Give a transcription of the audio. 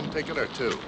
One or two?